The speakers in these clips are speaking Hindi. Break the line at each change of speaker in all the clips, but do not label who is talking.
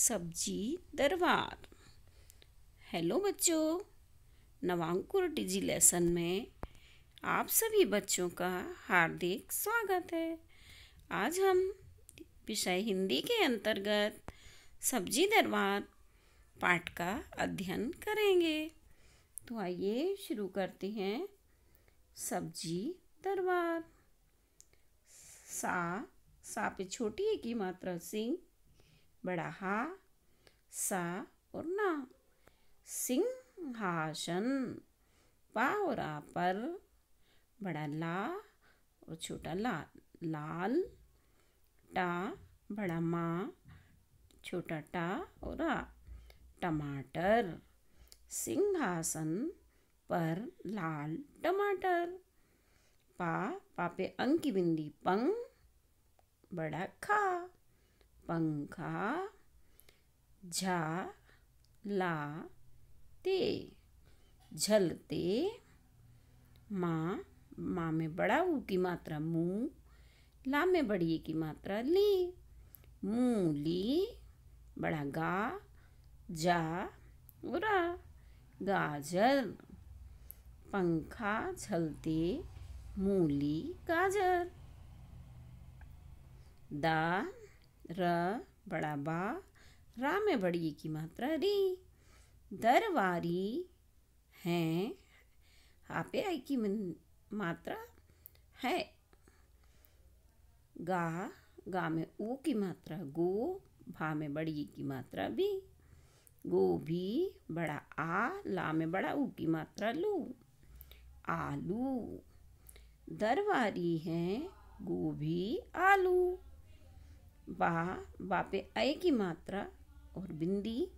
सब्ज़ी दरबार। हेलो बच्चों, नवांकुर डिजी लेसन में आप सभी बच्चों का हार्दिक स्वागत है। आज हम विषय हिंदी के अंतर्गत सब्ज़ी दरबार पाठ का अध्ययन करेंगे। तो आइए शुरू करते हैं सब्ज़ी दरबार। सा सा पे छोटी की मात्रा, सिंह। बड़ा हा सा और ना। सिंहासन पा और आ पर बड़ा ला और छोटा ला, लाल टा, बड़ा माँ, छोटा टा और आ टमाटर, सिंहासन पर लाल टमाटर। पा, पापे अंक की बिंदी पंग, बड़ा खा। पंखा झा ला ते झलते, माँ माँ में बड़ा ऊ की मात्रा, मुँह, ला में बड़ी की मात्रा, ली मूली बड़ा गा, जा, उरा, गाजर, पंखा, झलते मूली गाजर, दा र बड़ा बा, रा में बड़ी की मात्रा री। दरबारी हैं पे आई की मात्रा है। गा गा में ओ की मात्रा, गो, भा में बड़ी की मात्रा भी। गोभी बड़ा आ, ला में बड़ा ऊ की मात्रा लू। आलू दरबारी हैं गोभी आलू। बा बा पे ऐ की मात्रा और बिंदी,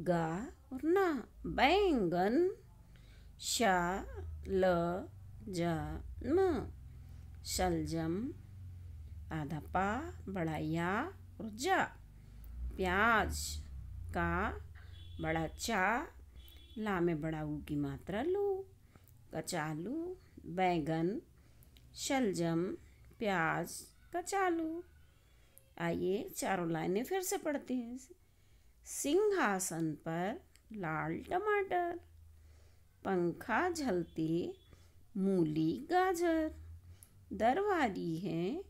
गा और ना, बैंगन, शा, ल, ज शलजम, आधा पा बड़ा या और जा, प्याज, का, बड़ा चा ला में बड़ा ऊ की मात्रा लू कचालू बैंगन, शलजम, प्याज कचालू आइए चारों लाइनें फिर से पढ़ते हैं सिंहासन पर लाल टमाटर, पंखा झलते, मूली गाजर दरबारी है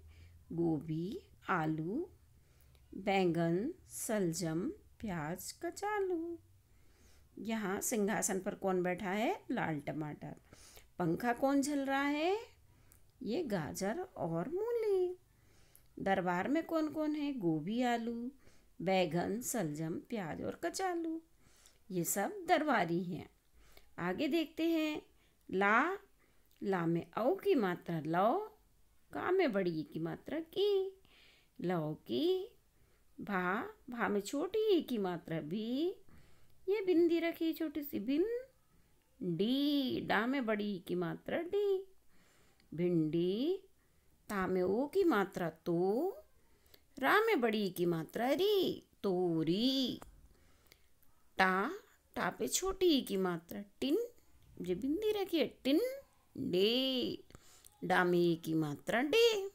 गोभी, आलू, बैंगन, सलजम, प्याज, कचालू। यहाँ सिंहासन पर कौन बैठा है? लाल टमाटर। पंखा कौन झल रहा है? ये गाजर और मूली। दरबार में कौन कौन है? गोभी, आलू, बैगन सलजम प्याज और कचालू। ये सब दरबारी हैं। आगे देखते हैं। ला ला में औ की मात्रा, लौ, का में बड़ी की मात्रा, की, लौ की, भा भा में छोटी ई की मात्रा, भी। ये बिंदी रखी छोटी सी, बिन डी, डा में बड़ी की मात्रा, डी। भिंडी ता में ओ की मात्रा तो रा में बड़ी की मात्रा री, तोरी। टा टा पे छोटी की मात्रा, टिन जो बिंदी रखिए, टिन, डे। डा में की मात्रा, डे।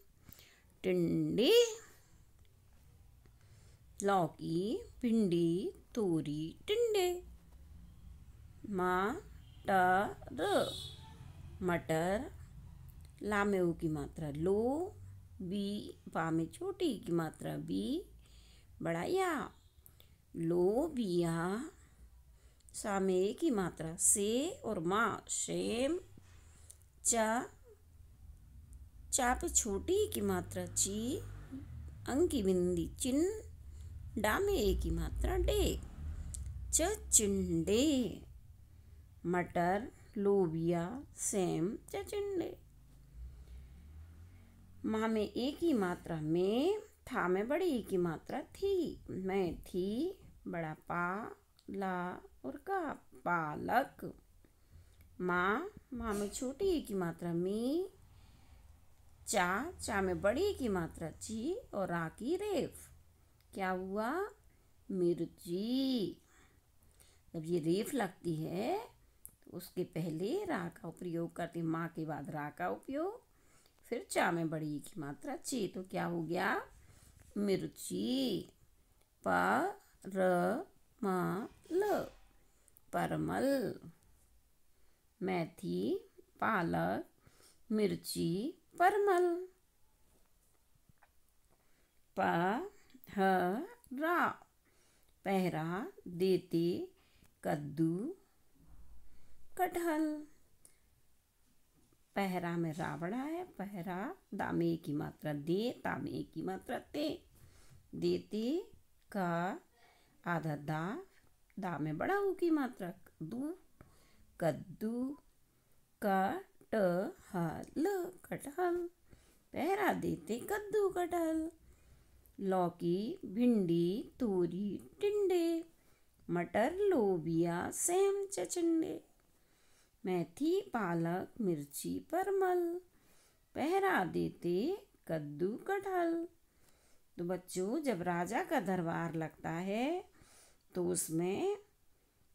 टिंडे लौकी, भिंडी, तोरी टिंडे मटर मटर ला में ऊ की मात्रा लो, बी पा में छोटी की मात्रा, बी बड़ा या लो बिया सा में ए की मात्रा, से और माँ शेम चा चा पे छोटी की मात्रा, ची अंग की बिंदी, चिन डा में ए की मात्रा, डे। च, चिंडे। मटर लोबिया सेम चचिंडे माँ में एक ही मात्रा में, था में बड़ी एक ही मात्रा थी। मैं थी बड़ा पा ला और का पालक। माँ माँ में छोटी एक ही मात्रा में, चा चा में बड़ी एक ही मात्रा ची और रा की रेफ। क्या हुआ? मिर्ची। जब ये रेफ लगती है तो उसके पहले रा का उपयोग करते माँ के बाद रा का उपयोग। फिर चा में बड़ी की मात्रा ची तो क्या हो गया? मिर्ची प र म ल परमल, मेथी, पालक, मिर्ची, परमल। प ह रा पहरा देते कद्दू, कटहल। पहरा में रा बड़ा है पहरा, दामे की मात्रा दे तामे की मात्रा ते देते का आधा दा दा में बड़ा ऊ की मात्रा दू कद्दू कटहल कटहल। पहरा देते कद्दू, कटहल। लौकी, भिंडी, तोरी, टिंडे, मटर, लोबिया, सेम चचंडे। मेथी, पालक, मिर्ची, परमल। पहरा देते कद्दू कटहल तो बच्चों, जब राजा का दरबार लगता है तो उसमें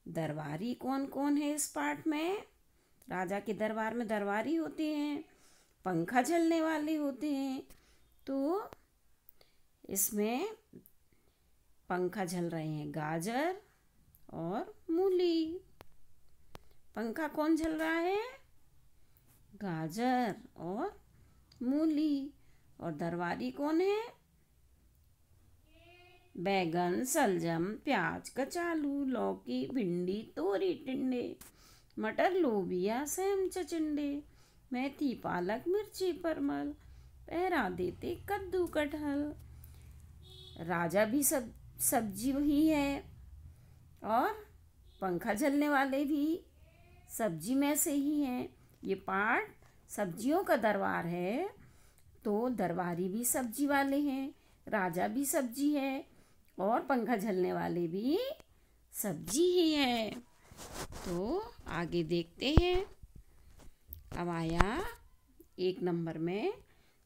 दरबारी कौन कौन है इस पार्ट में? राजा के दरबार में दरबारी होते हैं, पंखा झलने वाले होते हैं। तो इसमें पंखा झल रहे हैं गाजर और मूली। पंखा कौन झल रहा है? गाजर और मूली। और दरबारी कौन है? बैगन सलजम प्याज, कचालू, लौकी, भिंडी, तोरी, टिंडे, मटर, लोबिया, सेम चचिंडे, मेथी, पालक, मिर्ची, परमल, पहरा देते कद्दू, कटहल। राजा भी सब, सब्ज़ी वही है। और पंखा झलने वाले भी सब्ज़ी में से ही हैं। ये पाठ सब्जियों का दरबार है तो दरबारी भी सब्ज़ी वाले हैं, राजा भी सब्ज़ी है, और पंखा झलने वाले भी सब्ज़ी ही है। तो आगे देखते हैं। अब आया एक नंबर में,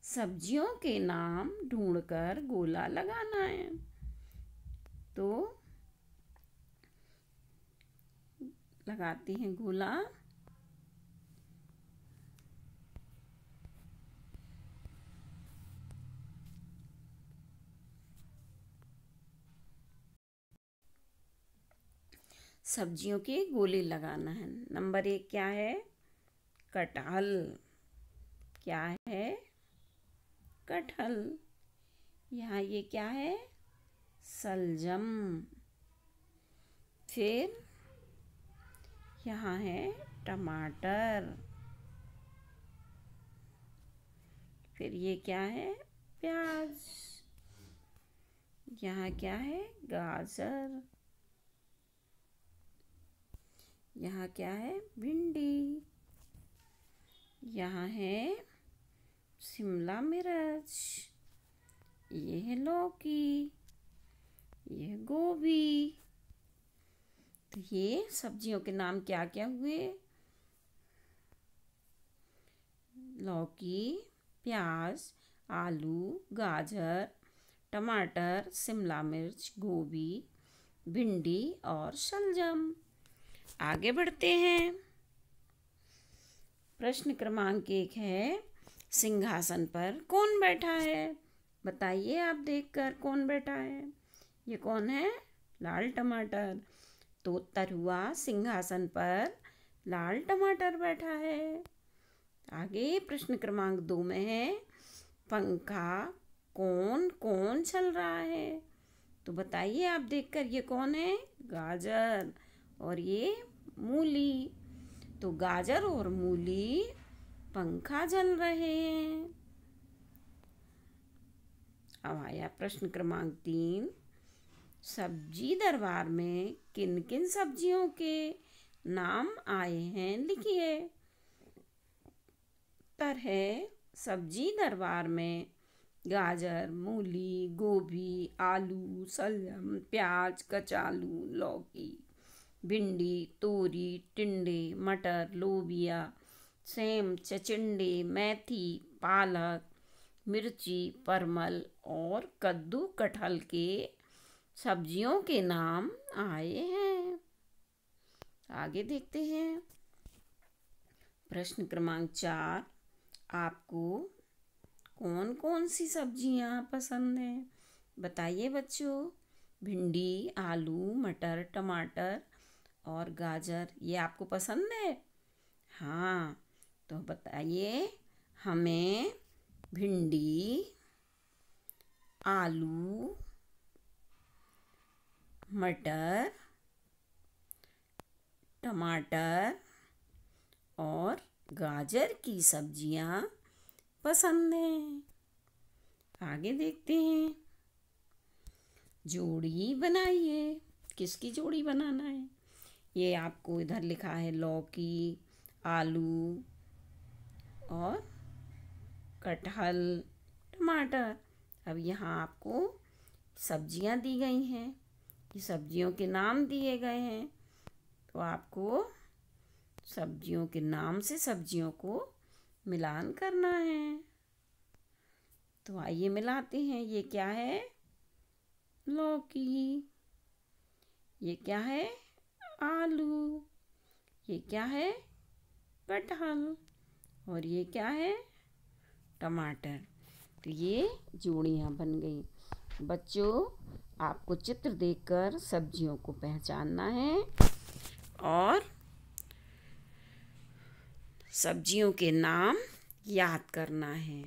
सब्जियों के नाम ढूंढकर गोला लगाना है। तो लगाते हैं गोला। सब्जियों के गोले लगाना है। नंबर एक क्या है? कटहल। क्या है? कटहल। यहाँ ये क्या है? सलजम। फिर यहाँ है टमाटर। फिर ये क्या है? प्याज। यहाँ क्या है? गाजर। यहाँ क्या है? भिंडी। यहाँ है शिमला मिर्च। ये है लौकी। ये गोभी। तो ये सब्जियों के नाम क्या क्या हुए? लौकी, प्याज, आलू, गाजर, टमाटर, शिमला मिर्च, गोभी, भिंडी और शलजम। आगे बढ़ते हैं। प्रश्न क्रमांक एक है, सिंहासन पर कौन बैठा है? बताइए आप देखकर कौन बैठा है। ये कौन है? लाल टमाटर। तो उत्तर हुआ सिंहासन पर लाल टमाटर बैठा है। आगे प्रश्न क्रमांक दो में है, पंखा कौन कौन चल रहा है? तो बताइए आप देखकर ये कौन है? गाजर और ये मूली। तो गाजर और मूली पंखा जल रहे हैं। अब आया प्रश्न क्रमांक तीन। सब्ज़ी दरबार में किन किन सब्जियों के नाम आए हैं लिखिए। तरह सब्ज़ी दरबार में गाजर, मूली, गोभी, आलू, सलजम, प्याज, कचालू, लौकी, भिंडी, तोरी, टिंडे, मटर, लोबिया, सेम, चचिंडे, मेथी, पालक, मिर्ची, परमल और कद्दू कटहल के सब्जियों के नाम आए हैं। आगे देखते हैं। प्रश्न क्रमांक चार, आपको कौन कौन सी सब्ज़ियाँ पसंद हैं? बताइए बच्चों। भिंडी, आलू, मटर, टमाटर और गाजर, ये आपको पसंद है? हाँ तो बताइए, हमें भिंडी, आलू मटर, टमाटर और गाजर की सब्ज़ियाँ पसंद हैं। आगे देखते हैं। जोड़ी बनाइए। किसकी जोड़ी बनाना है? ये आपको इधर लिखा है, लौकी, आलू और कटहल, टमाटर। अब यहाँ आपको सब्ज़ियाँ दी गई हैं। ये सब्जियों के नाम दिए गए हैं। तो आपको सब्जियों के नाम से सब्जियों को मिलान करना है। तो आइए मिलाते हैं। ये क्या है? लौकी। ये क्या है? आलू। ये क्या है? कटहल। और ये क्या है? टमाटर। तो ये जोड़ियाँ बन गई। बच्चों आपको चित्र देखकर सब्जियों को पहचानना है और सब्जियों के नाम याद करना है।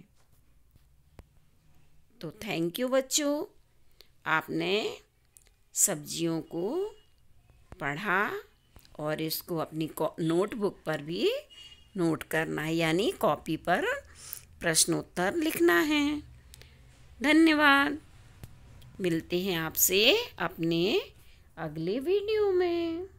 तो थैंक यू बच्चों, आपने सब्जियों को पढ़ा और इसको अपनी नोटबुक पर भी नोट करना है, यानी कॉपी पर प्रश्नोत्तर लिखना है। धन्यवाद। मिलते हैं आपसे अपने अगले वीडियो में।